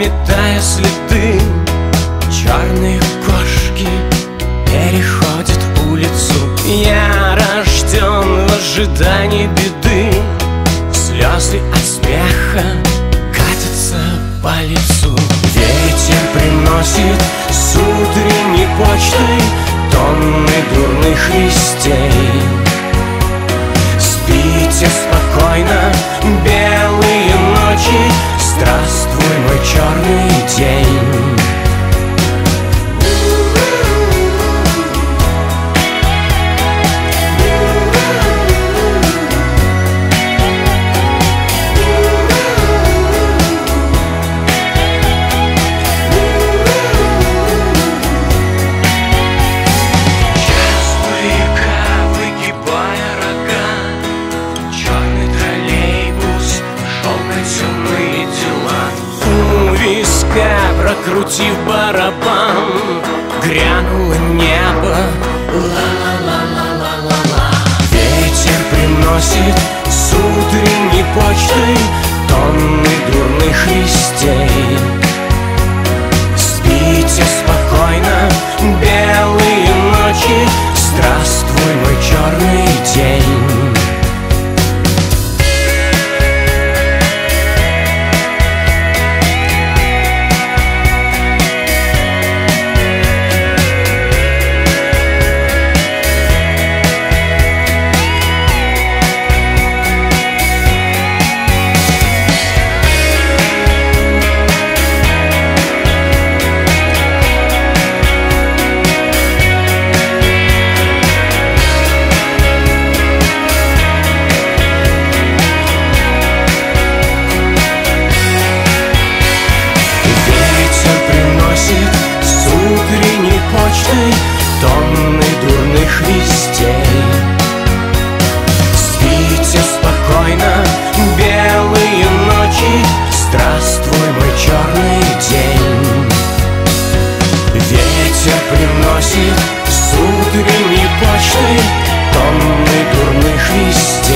заметая следы Черные кошки переходят улицу. Я рожден в ожидании беды. Слезы от смеха катятся по лицу. Ветер приносит с утренней почтой Тонны дурных вестей. Спите спокойно, прокрутив барабан Грянуло небо. Ла-ла-ла-ла-ла-ла. Ветер приносит С утренней почты тонны дурных вестей.